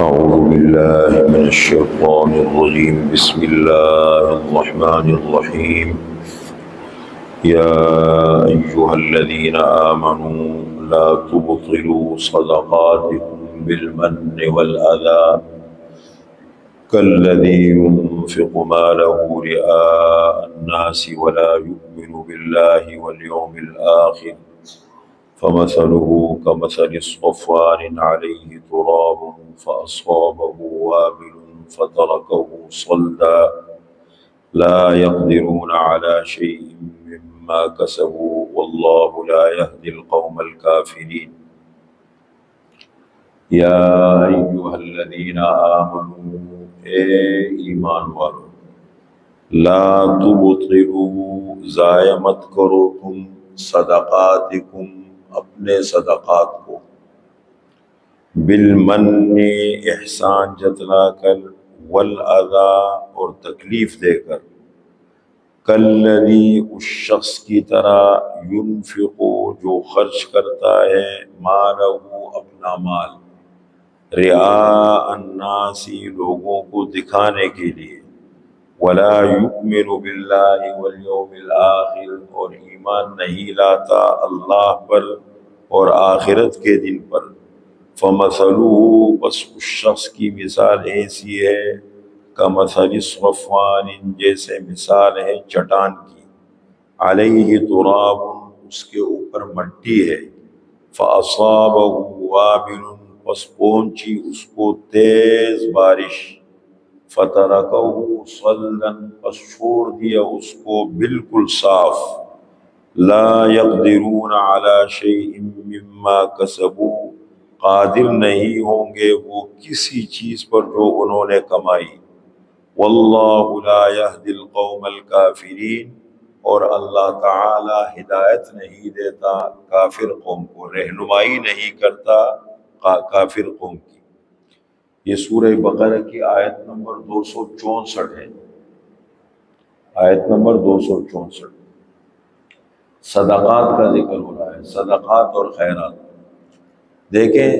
أعوذ بالله من الشيطان الرجيم. بسم الله الرحمن الرحيم. يا أيها الذين آمنوا لا تبطلوا صدقاتكم بالمن والأذى. كالذي ينفق ماله رئاء الناس ولا يؤمن بالله واليوم الآخر. فمثله كمثل صفوان عليه تراب فأصابه وابل فتركه صلدا. لا يقدرون على شيء مما كسبوا والله لا يهدي القوم الكافرين. يا أيها الذين آمنوا اے ایمان والو لا تبطلوا ضائع صدقاتکم اپنے صدقات کو۔ بالمن احسان جتلا کر والاذا اور تکلیف دے کر۔ کلری اس شخص کی طرح ينفقو جو خرچ کرتا ہے مالہ، اپنا مال۔ رعا الناسی لوگوں کو دکھانے کے لیے۔ ولا یؤمن باللہ والیوم الاخر اور ایمان نہیں لاتا اللہ پر اور آخرت کے دن پر۔ فمثلو بس اس شخص کی مثال ایسی ہے کا مثل صفوان، جیسے مثال ہے چٹان کی۔ علیہ تراب، اس کے اوپر مٹی ہے۔ فاصابہ وابل پس پہنچی اس کو تیز بارش۔ فتح صلن پس چھوڑ دیا اس کو بالکل صاف۔ لا يقدرون على شيء مما كسبوا قادر نہیں ہوں گے وہ کسی چیز پر جو انہوں نے کمائی۔ واللہ لا يهدي القوم الكافرین اور اللہ تعالی ہدایت نہیں دیتا، کافر قوم کو رہنمائی نہیں کرتا کافر قوم کی۔ یہ سورہ بقرہ کی آیت نمبر دو سو چونسٹھ ہے۔ آیت نمبر دو سو چونسٹھ۔ صدقات کا ذکر ہو رہا ہے، صدقات اور خیرات۔ دیکھیں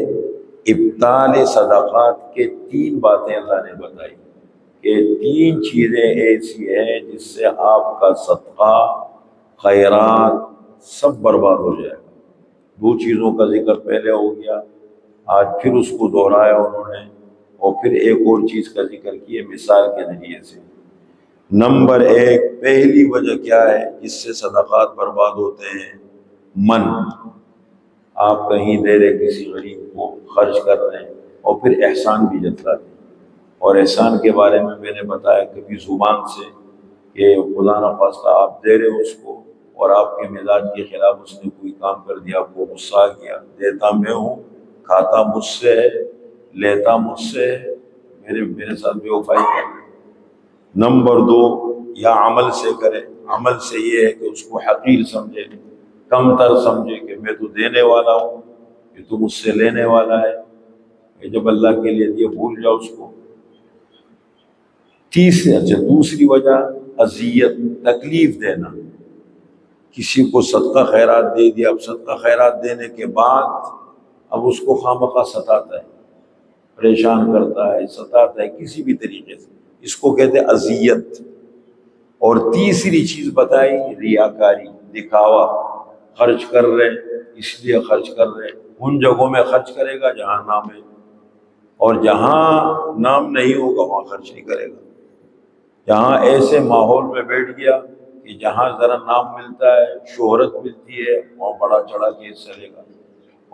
ابتال صدقات کے تین باتیں اللہ نے بتائی۔ کہ تین چیزیں ایسی ہیں جس سے آپ کا صدقہ، خیرات سب برباد ہو جائے گا۔ دو چیزوں کا ذکر پہلے ہو گیا، آج پھر اس کو دہرایا انہوں نے۔ اور پھر ایک اور چیز کا ذکر کیے مثال کے ذریعے سے۔ نمبر ایک، پہلی وجہ کیا ہے؟ جس سے صدقات برباد ہوتے ہیں۔ من۔ آپ کہیں دے رہے کسی غریب کو خرچ کر رہے ہیں اور پھر احسان بھی جتلاتے ہیں اور احسان کے بارے میں میں نے بتایا کبھی زبان سے کہ خدا نخواستہ آپ دے رہے اس کو اور آپ کے مزاج کے خلاف اس نے کوئی کام کر دیا، آپ کو غصہ کیا دیتا میں ہوں، کھاتا مجھ سے ہے لیتا مجھ سے۔ میرے میرے ساتھ بے وفائی کر نمبر دو، یا عمل سے کرے۔ عمل سے یہ ہے کہ اس کو حقیر سمجھے۔ کم تر سمجھے کہ میں تو دینے والا ہوں کہ تو مجھ سے لینے والا ہے۔ کہ جب اللہ کے لیے دیا بھول جاؤ اس کو۔ تیسری اچھا دوسری وجہ، اذیت، تکلیف دینا۔ کسی کو صدقہ خیرات دے دیا۔ اب صدقہ خیرات دینے کے بعد اب اس کو خواہ مخواہ ستاتا ہے۔ پریشان کرتا ہے، ستاتا ہے، کسی بھی طریقے سے۔ اس کو کہتے ہیں اذیت۔ اور تیسری چیز بتائی، ریاکاری، دکھاوا۔ خرچ کر رہے اس لیے خرچ کر رہے ان جگہوں میں خرچ کرے گا جہاں نام ہے۔ اور جہاں نام نہیں ہوگا، وہاں خرچ نہیں کرے گا۔ جہاں ایسے ماحول میں بیٹھ گیا کہ جہاں ذرا نام ملتا ہے، شہرت ملتی ہے، وہاں بڑا چڑھا کے حصہ لے گا۔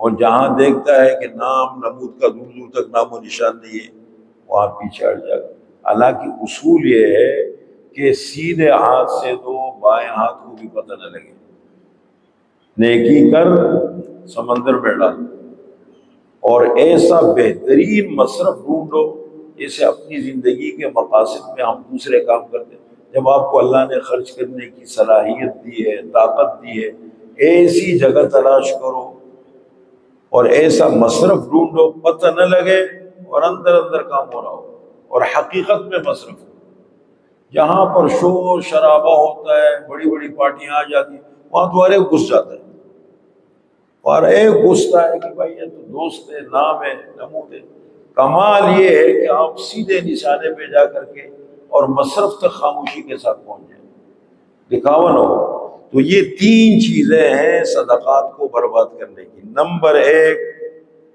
اور جہاں دیکھتا ہے کہ نام نمود کا دور دور تک نام و نشان نہیں ہے، وہاں پیچھے ہٹ جائے گا حالانکہ اصول یہ ہے کہ سیدھے ہاتھ سے تو بائیں ہاتھ کو بھی پتہ نہ لگے۔ نیکی کر، سمندر میں ڈال۔ اور ایسا بہترین مصرف ڈھونڈو جیسے اپنی زندگی کے مقاصد میں ہم دوسرے کام کرتے ہیں۔ جب آپ کو اللہ نے خرچ کرنے کی صلاحیت دی ہے، طاقت دی ہے، ایسی جگہ تلاش کرو اور ایسا مصرف ڈھونڈو، پتہ نہ لگے اور اندر اندر کام ہو رہا ہو، اور حقیقت میں مصرف ہو۔ جہاں پر شور شرابہ ہوتا ہے، بڑی بڑی پارٹیاں آ جاتی ہیں، وہاں تو ہر ایک گھس جاتا ہے۔ اور ایک گھستا ہے کہ بھائی یہ تو دوست ہے، نام ہے، نمود ہے۔ کمال یہ ہے کہ آپ سیدھے نشانے پہ جا کر کے اور مصرف تک خاموشی کے ساتھ پہنچ جائیں۔ دکھاوا نہ ہو۔ تو یہ تین چیزیں ہیں صدقات کو برباد کرنے کی۔ نمبر ایک،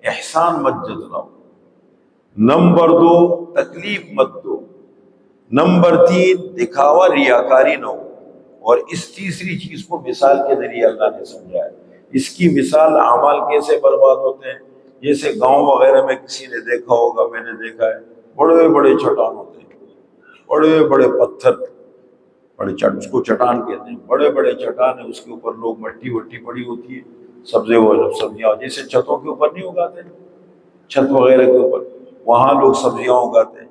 احسان مت جتلاؤ۔ نمبر دو، تکلیف مت دو۔ نمبر تین، دکھاوا ریاکاری نہ ہو۔ اور اس تیسری چیز کو مثال کے ذریعے اللہ نے سمجھایا۔ اس کی مثال اعمال کیسے برباد ہوتے ہیں۔ جیسے گاؤں وغیرہ میں کسی نے دیکھا ہوگا، میں نے دیکھا ہے، بڑے بڑے چٹان ہوتے ہیں۔ بڑے بڑے پتھر۔ بڑے چٹ، اس کو چٹان کہتے ہیں۔ بڑے بڑے چٹان ہیں، اس کے اوپر لوگ مٹی، وٹی پڑی ہوتی ہے۔ سبزے وہ جب سبزیاں جیسے چھتوں کے اوپر نہیں اگاتے، چھت وغیرہ کے اوپر، وہاں لوگ سبزیاں اگاتے ہیں۔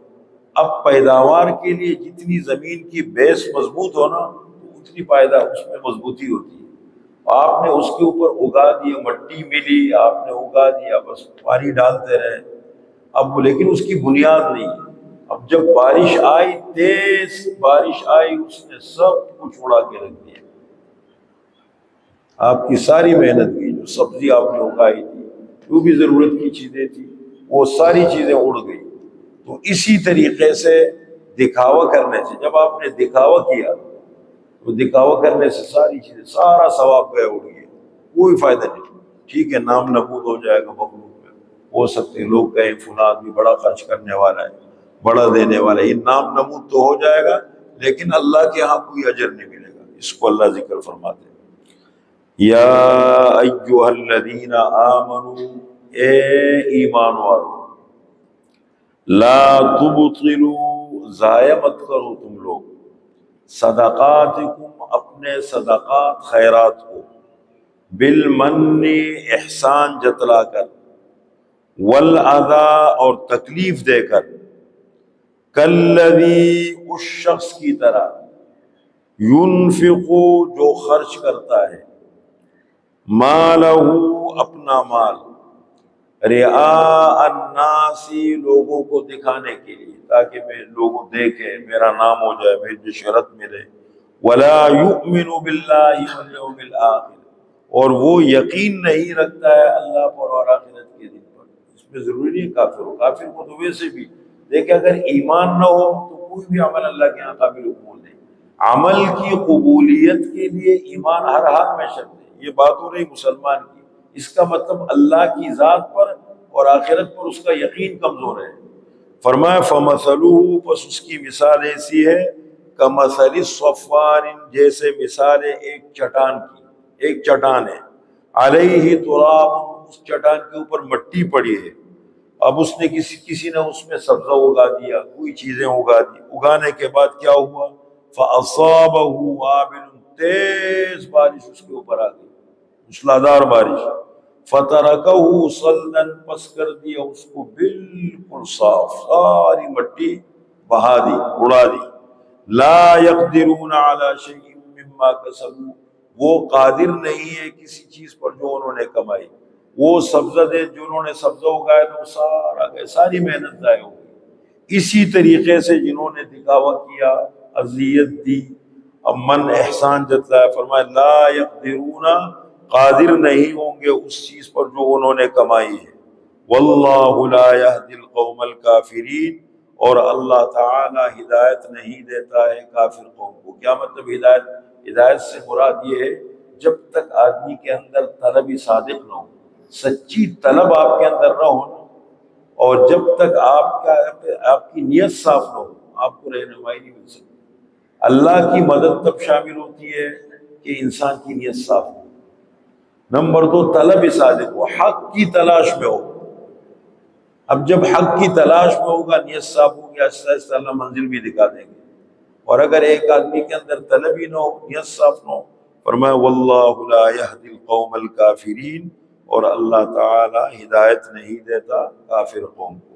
اب پیداوار کے لیے جتنی زمین کی بیس مضبوط ہو نا اتنی پیدا اس میں مضبوطی ہوتی ہے۔ آپ نے اس کے اوپر اگا دیا، مٹی ملی، آپ نے اگا دیا، بس پانی ڈالتے رہے۔ اب لیکن اس کی بنیاد نہیں۔ اب جب بارش آئی، تیز بارش آئی، اس نے سب کچھ اڑا کے رکھ دیا۔ آپ کی ساری محنت کی، جو سبزی آپ نے اگائی تھی، جو بھی ضرورت کی چیزیں تھی وہ ساری چیزیں اڑ گئی۔ تو اسی طریقے سے دکھاوا کرنے سے، جب آپ نے دکھاوا کیا، تو دکھاوا کرنے سے ساری چیزیں، سارا ثواب گیا اڑ گیا۔ کوئی فائدہ نہیں۔ ٹھیک ہے، نام نبود ہو جائے گا مخلوق میں۔ ہو سکتے لوگ کہیں فلاد بھی بڑا خرچ کرنے والا ہے۔ بڑا دینے والا یہ نام نمود تو ہو جائے گا، لیکن اللہ کے یہاں کوئی اجر نہیں ملے گا۔ اس کو اللہ ذکر فرماتے یا ایوہ الذین آمنوا اے ایمان والو، لا تبطلوا ضائع مت کرو تم لوگ۔ صدقاتکم، اپنے صدقات خیرات کو۔ بالمن احسان جتلا کر۔ والاذا اور تکلیف دے کر۔ کلوی اس شخص کی طرح ينفقو جو خرچ کرتا ہے مالہ اپنا مال رعا الناسی لوگوں کو دکھانے کے لیے، تاکہ میں لوگوں دیکھے، میرا نام ہو جائے، میری شرط ملے۔ ولا يؤمن باللہ والیوم الاخر اور وہ یقین نہیں رکھتا ہے اللہ پر اور آخرت کے دن پر۔ اس میں ضروری نہیں کافر ہو، کافر کو تو ویسے بھی دیکھیں اگر ایمان نہ ہو تو کوئی بھی عمل اللہ کے یہاں قابل قبول نہیں۔ عمل کی قبولیت کے لیے ایمان ہر حال میں شرط ہے۔ یہ بات ہو رہی مسلمان کی۔ اس کا مطلب اللہ کی ذات پر اور آخرت پر اس کا یقین کمزور ہے۔ فرمایا فمسلو پس اس کی مثال ایسی ہے کمسل صفار، جیسے مثال ایک چٹان کی۔ ایک چٹان ہے۔ علیہ تراب، اس چٹان کے اوپر مٹی پڑی ہے۔ اب اس نے کسی کسی نے اس میں سبزہ اگا دیا، کوئی چیزیں اگا دی۔ اگانے کے بعد کیا ہوا؟ فَأَصَابَهُ عَابِلٌ تیز بارش اس کے اوپر آ گئی۔ مسلادار بارش۔ فتح سلدن پس کر دیا اس کو بالکل صاف، ساری مٹی بہا دی اڑا دی۔ لا يقدرون على شيء مما كسبوا۔ وہ قادر نہیں ہے کسی چیز پر جو انہوں نے کمائی۔ وہ سبزہ دے جو انہوں نے سبزہ اگایا تو سارا گئے ساری محنت ضائع ہو گئی۔ اسی طریقے سے جنہوں نے دکھاوا کیا، اذیت دی۔ اب من احسان جتلایا فرمایا لا یقدرون، قادر نہیں ہوں گے اس چیز پر جو انہوں نے کمائی ہے۔ واللہ لا يهدي القوم الكافرین اور اللہ تعالی ہدایت نہیں دیتا ہے کافر قوم کو۔ کیا مطلب ہدایت؟ ہدایت سے مراد یہ ہے، جب تک آدمی کے اندر طلب صادق نہ ہو۔ سچی طلب آپ کے اندر نہ ہو اور جب تک آپ کا آپ کی نیت صاف نہ ہو، آپ کو رہنمائی نہیں مل سکتی۔ اللہ کی مدد تب شامل ہوتی ہے کہ انسان کی نیت صاف ہو۔ نمبر دو، طلب صادق ہو حق کی تلاش میں ہو۔ اب جب حق کی تلاش میں ہوگا، نیت صاف ہوگی، آہستہ آہستہ اللہ منزل بھی دکھا دیں گے۔ اور اگر ایک آدمی کے اندر طلب ہی نہ ہو، نیت صاف نہ ہو، فرمایا، واللہ لا يهدي القوم الكافرین اور اللہ تعالی ہدایت نہیں دیتا کافر قوم کو۔